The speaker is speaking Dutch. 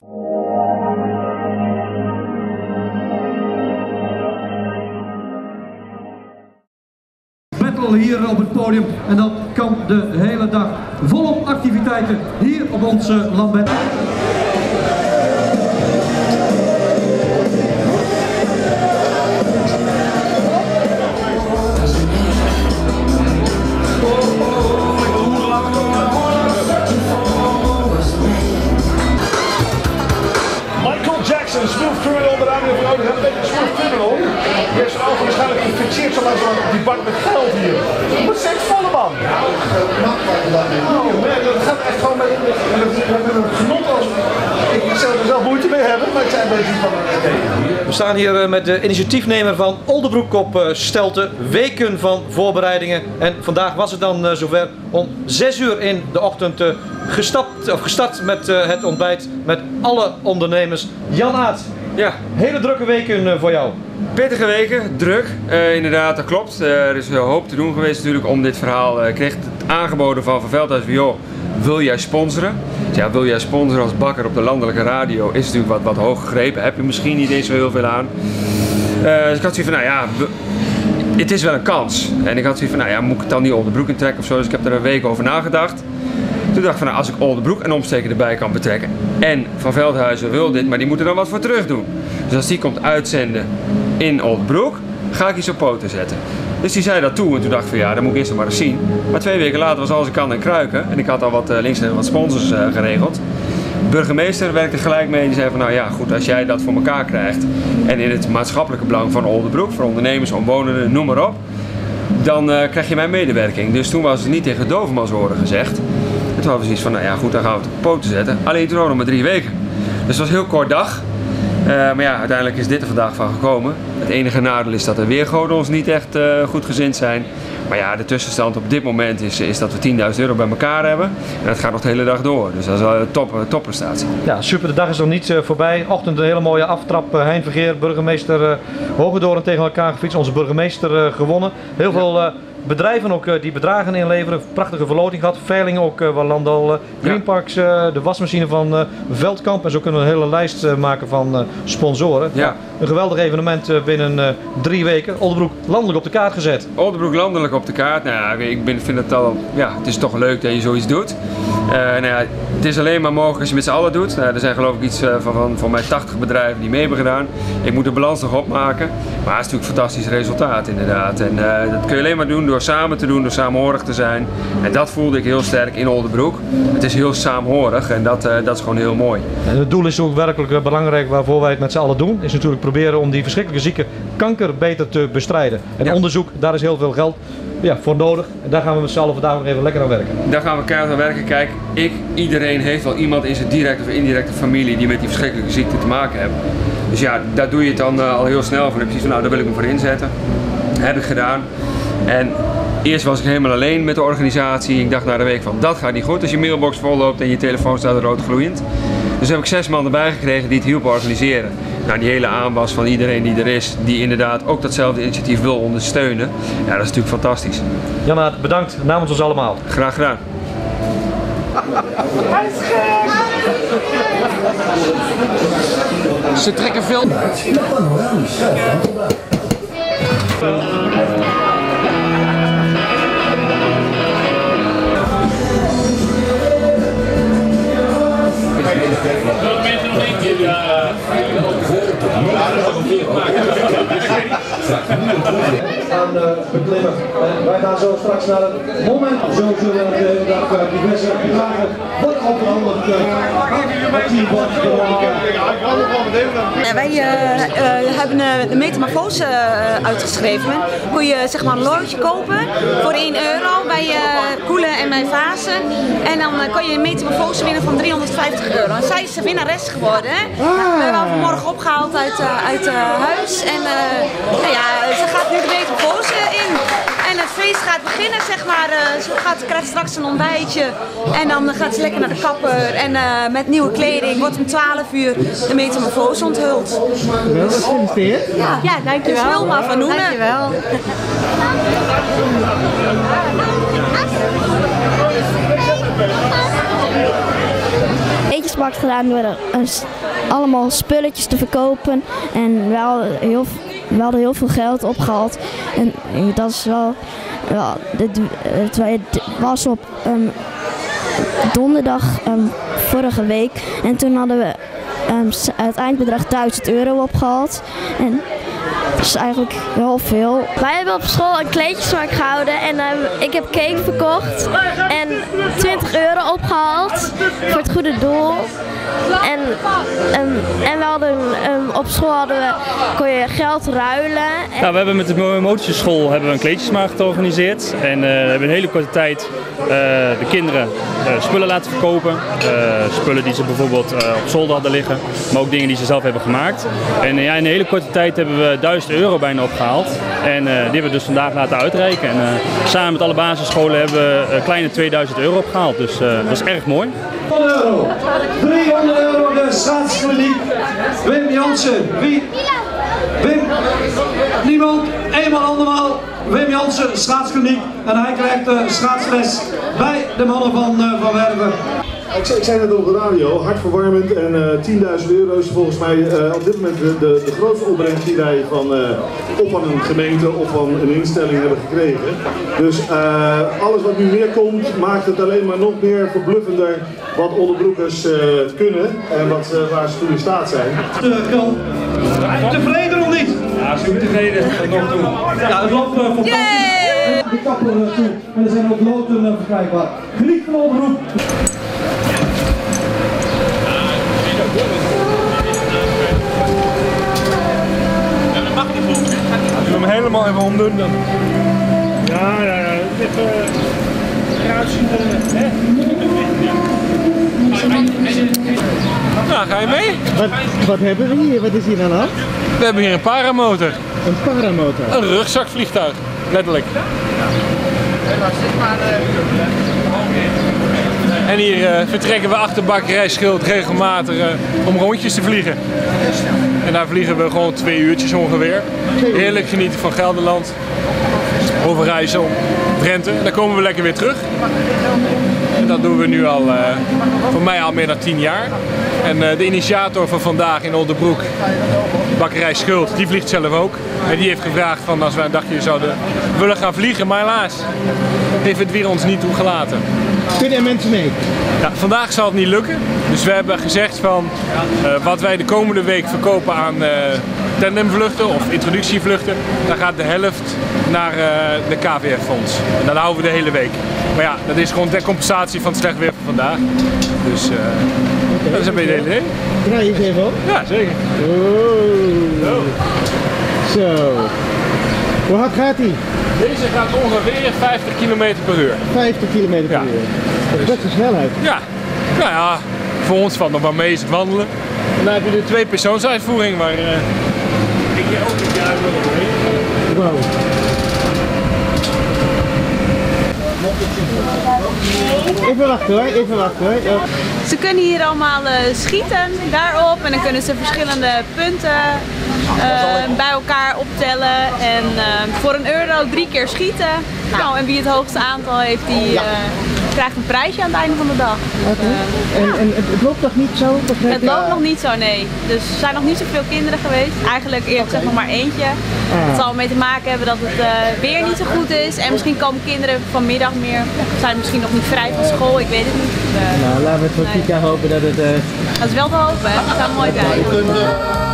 Battle hier op het podium en dat kan de hele dag. Volop activiteiten hier op onze landbed. Op die bak met geld hier. Maar volle man. Oh man, dat gaat echt gewoon met, een genot als... Ik zou er zelf moeite mee hebben, maar ik zei een beetje van... We staan hier eh, met de initiatiefnemer van Oldebroek op eh, Stelte. Weken van voorbereidingen. En vandaag was het dan eh, zover om 6 uur in de ochtend gestapt, of gestart met eh, het ontbijt met alle ondernemers. Jan Aert, ja, hele drukke weken eh, voor jou. Pittige weken, druk. Eh, inderdaad, dat klopt. Eh, er is een hoop te doen geweest natuurlijk om dit verhaal. Ik kreeg het aangeboden van Van Veldhuis van joh, wil jij sponsoren? Dus ja, wil jij sponsoren als bakker op de landelijke radio is natuurlijk wat, wat hoog gegrepen. Heb je misschien niet eens zo heel veel aan. Dus ik had zoiets van, nou ja, het is wel een kans. En ik had zoiets van, nou ja, moet ik het dan niet onder de broek intrekken of zo? Dus ik heb er een week over nagedacht. Toen dacht ik van, nou, als ik Oldenbroek en omsteken erbij kan betrekken. En Van Veldhuizen wil dit, maar die moeten er wat voor terug doen. Dus als die komt uitzenden in Oldenbroek, ga ik iets op poten zetten. Dus die zei dat toe en toen dacht ik van ja, dat moet ik eerst maar eens zien. Maar twee weken later was alles in kan en kruiken. En ik had al wat eh, links en wat sponsors eh, geregeld. Burgemeester werkte gelijk mee. Die zei van nou ja, goed, als jij dat voor elkaar krijgt. En in het maatschappelijke belang van Oldenbroek, voor ondernemers, omwonenden, noem maar op dan eh, krijg je mijn medewerking. Dus toen was het niet tegen dovenmansoren gezegd. En toen hadden we zoiets van, nou ja goed, dan gaan we het op poten zetten. Alleen toen nog maar drie weken. Dus het was een heel kort dag. Eh, maar ja, uiteindelijk is dit er vandaag van gekomen. Het enige nadeel is dat de weergoden ons niet echt eh, goed gezind zijn. Maar ja, de tussenstand op dit moment is, is dat we 10.000 euro bij elkaar hebben. En dat gaat nog de hele dag door. Dus dat is wel een top, topprestatie. Ja, super. De dag is nog niet eh, voorbij. Ochtend een hele mooie aftrap. Hein Vergeer, burgemeester Hogedoorn tegen elkaar gefietst. Onze burgemeester gewonnen. Heel veel bedrijven ook eh, die bedragen inleveren. Prachtige verloting gehad. Veilingen ook uh, waar Landal uh, Greenparks, de wasmachine van Veldkamp. En zo kunnen we een hele lijst maken van sponsoren. Ja. Een geweldig evenement binnen drie weken. Oldenbroek landelijk op de kaart gezet. Oldenbroek landelijk op de kaart. Nou ja, ik ben, vind het al, ja, het is toch leuk dat je zoiets doet. Uh, nou ja, het is alleen maar mogelijk als je met z'n allen doet. Nou, er zijn geloof ik iets van, van voor mij 80 bedrijven die mee hebben gedaan. Ik moet de balans nog opmaken. Maar het is natuurlijk een fantastisch resultaat inderdaad. En uh, dat kun je alleen maar doen door samen te doen, door samenhorig te zijn. En dat voelde ik heel sterk in Oldenbroek. Het is heel saamhorig en dat, uh, dat is gewoon heel mooi. En het doel is ook werkelijk eh, belangrijk waarvoor wij het met z'n allen doen. Is natuurlijk proberen om die verschrikkelijke zieke kanker beter te bestrijden. En ja. onderzoek, daar is heel veel geld ja, voor nodig. En daar gaan we met z'n allen vandaag nog even lekker aan werken. Daar gaan we keihard aan werken. Kijk, ik, iedereen heeft wel iemand in zijn directe of indirecte familie die met die verschrikkelijke ziekte te maken heeft. Dus ja, daar doe je het dan uh, al heel snel van. Precies van, nou, daar wil ik me voor inzetten. Heb ik gedaan. En eerst was ik helemaal alleen met de organisatie. Ik dacht na de week van, dat gaat niet goed als je mailbox vol loopt en je telefoon staat rood gloeiend. Dus heb ik zes man erbij gekregen die het hielpen organiseren. Nou, die hele aanwas van iedereen die er is, die inderdaad ook datzelfde initiatief wil ondersteunen. Ja, dat is natuurlijk fantastisch. Janna, bedankt namens ons allemaal. Graag gedaan. Ze trekken veel. Straks naar het moment. Zo zullen we de dag uh, diverse worden overhandigd. Uh, ja, wij hebben de metamorfose uitgeschreven. Kun je zeg maar een loodje kopen voor 1 euro bij Koelen en bij Vazen. En dan kan je een metamorfose winnen van 350 euro. En zij is de winnares geworden. Ah. We hebben haar vanmorgen opgehaald uit, uit huis. En nou ja, ze gaat nu de metamorfose het feest gaat beginnen, zeg maar. Uh, ze gaat, krijgt straks een ontbijtje. En dan gaat ze lekker naar de kapper. En uh, met nieuwe kleding wordt om 12 uur de metamorfose onthuld. Gefeliciteerd. Ja, ja dankjewel. Dus Wilma van Noenen. Dankjewel. kofferbak gedaan door een allemaal spulletjes te verkopen. En wel heel, we hadden heel veel geld opgehaald. En eh, dat is wel. Ja, dit, het het was op ehm, donderdag ehm, vorige week. En toen hadden we ehm, s- het eindbedrag 1000 euro opgehaald. En dat is eigenlijk heel veel. Wij hebben op school een kleedjesmarkt gehouden en ehm, ik heb cake verkocht en 20 euro opgehaald voor het goede doel. En, ehm, en we hadden, ehm, op school hadden we, kon je geld ruilen. En Nou, we hebben met de Motieschool hebben we een kleedjesmarkt georganiseerd. En eh, we hebben in een hele korte tijd eh, de kinderen eh, spullen laten verkopen. Eh, spullen die ze bijvoorbeeld eh, op zolder hadden liggen, maar ook dingen die ze zelf hebben gemaakt. En ja, in een hele korte tijd hebben we 1000 euro bijna opgehaald. En eh, die hebben we dus vandaag laten uitreiken. En eh, samen met alle basisscholen hebben we een kleine 2000 euro opgehaald. Dus eh, dat is erg mooi. 300 euro. 300 euro de schaatskliniek. Wim Jansen. Wie? Wim? Niemand? Eenmaal, andermaal. Wim Jansen, schaatskliniek. En hij krijgt de schaatsles bij de mannen van, eh, van Werven. Ik zei, ik zei net op de radio, hartverwarmend en eh 10.000 euro is volgens mij eh, op dit moment de, de, de grootste opbrengst die wij van, eh, of van een gemeente of van een instelling hebben gekregen. Dus eh, alles wat nu meer komt maakt het alleen maar nog meer verbluffender wat onderbroekers eh, kunnen en wat, eh, waar ze toe in staat zijn. De kan. Tevreden of niet? Ja, super tevreden nog toe. Ja, het loopt uh, fantastisch. De kapper toe. En er zijn ook loten uh, verkrijgbaar. Geniet van de oproep. Als we hem helemaal even omdoen dan. Ja, ja, ja. Even kruisen. hè? Nou, ga je mee? Wat, wat hebben we hier? Wat is hier aan de hand? We hebben hier een paramotor. Een paramotor. Een rugzakvliegtuig. Letterlijk. En hier eh, vertrekken we achter bakkerij Schild regelmatig eh, om rondjes te vliegen. En daar vliegen we gewoon twee uurtjes ongeveer. Heerlijk genieten van Gelderland. Om Drenthe. En dan komen we lekker weer terug. En dat doen we nu al, eh, voor mij al meer dan tien jaar. En eh, de initiator van vandaag in Oldenbroek, bakkerij Schuld, die vliegt zelf ook. En die heeft gevraagd van als wij een dagje zouden willen gaan vliegen. Maar helaas heeft het weer ons niet toegelaten. Kunnen er mensen mee? Ja, vandaag zal het niet lukken. Dus we hebben gezegd van eh, wat wij de komende week verkopen aan eh, tandemvluchten of introductievluchten, daar gaat de helft naar eh, de KVF-fonds. En dan houden we de hele week. Maar ja, dat is gewoon ter compensatie van het slecht weer van vandaag. Dus eh, dat is een beetje de hele idee. Draai je even op. Ja, zeker. Oh. Zo. Hoe hard gaat hij? Deze gaat ongeveer 50 km per uur. 50 km per Ja. uur. Dat is best een snelheid. Ja, nou ja, voor ons valt nog wel mee is het wandelen. En dan heb je de twee persoonsuitvoering waar eh, ik je ook een jaar wil. Wow. Even wachten hoor, even wachten hoor. Ja. Ze kunnen hier allemaal eh, schieten daarop en dan kunnen ze verschillende punten eh, bij elkaar optellen en eh, voor een euro drie keer schieten. Nou, en wie het hoogste aantal heeft, die krijgt een prijsje aan het einde van de dag. Oké. En, en het, loopt nog niet zo? Het loopt nog niet zo, nee. Dus er zijn nog niet zoveel kinderen geweest. Eigenlijk eerlijk gezegd nog maar eentje. Het zal ermee te maken hebben dat het eh, weer niet zo goed is. En misschien komen kinderen vanmiddag meer. Zijn misschien nog niet vrij van school, ik weet het niet. Eh, Nou, laten we het voor Nee. Kika hopen dat het... eh, dat is wel te hopen, hè. Dat zou mooi zijn.